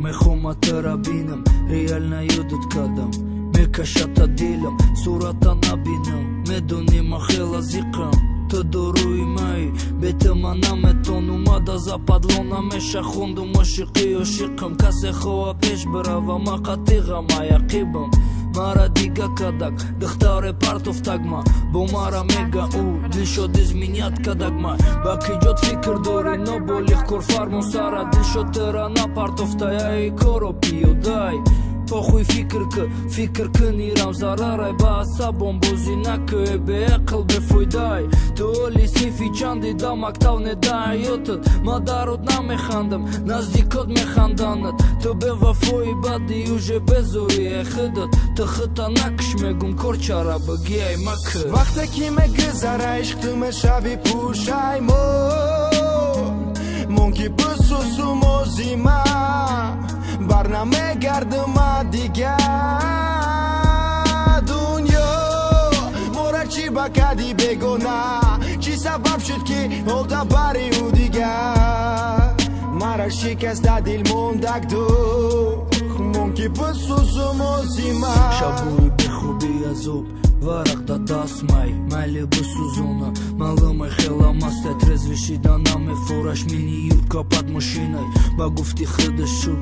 мехоматара бинам реально ёдат кардам. Мекашата дилам сурата набинам. Медоним ахела зиқам ту доруи май бети ман наметонумад аз ападло намеша хундум ошиқи ошиқам. Касе хоҳа пеш барава ма қатиғам аяқибам мара дига кадак духтаре партофтагма бо мара мега ӯ дилшод изминят кадагма. Ба киҷод фикр дори ноболиғ корфармон сара. Дилшод тера напартофтаяи коро пиёдай похӯй фикр кӣ фикр кунирам зарарай ба асабон бозӣ накӯе беақл бефойдай ту оли синфи чанди да мактаб неда ҳаётат мадарот намехандам наздикот механданат ту бевафои бади уже безори эхидат ту хита накш мегум корчара багиай макӣ вақте ки мегузара ишқ ту мешави пушаймон ба кади бегона. Чӣ сабаб шуд ки олда бари ӯ дигар? Мара шикаста дил мондак дух мон ки бисӯзум озима шабуи бехуби азоб варақда дастмай майли бисӯзона маълумай хела масте трезвишида намефураш мини юрка пад машинай ба гуфти хидашӯ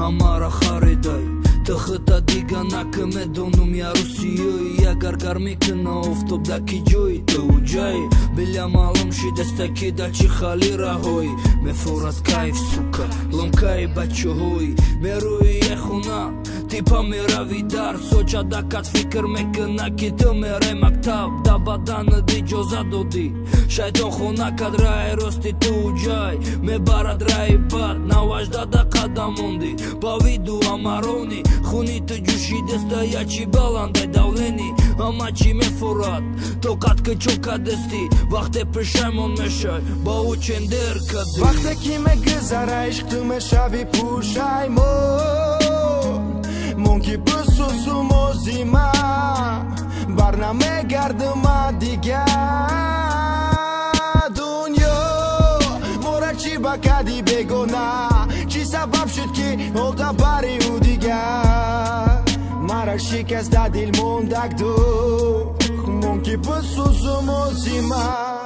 ҳамара харидай. Тахта дига накӣ медонум ярусиёи ягар гармӣ кина офтоб даки ҷои ту ҷай. Биля маълум шидаста ки да чӣ хали раҳоӣ мефурад кайф сука ломкаи бачаҳои мерӯи ехона типа мерави дар. Сочадакат фикр мекуна ки ту мерай мактаб. Да баданат иҷоза додӣ. Шайтонхона кад раи рости ту ҷай. Мебарад раи бад наваждада қадам мондӣ. Ба виду амаронӣ хуни ту ҷӯшидаста ячи баландай давлени ҳама чӣ мефурад? Тоқат ки чокадасти вақте пешаймон мешай ба ӯ чендер кади вақте ки мегузара ишқ ту мешави пушаймон мон ки бисусум озима барнамегардима дигар дунё мора мара шикаста дил мондак дух мон ки бисӯзум озима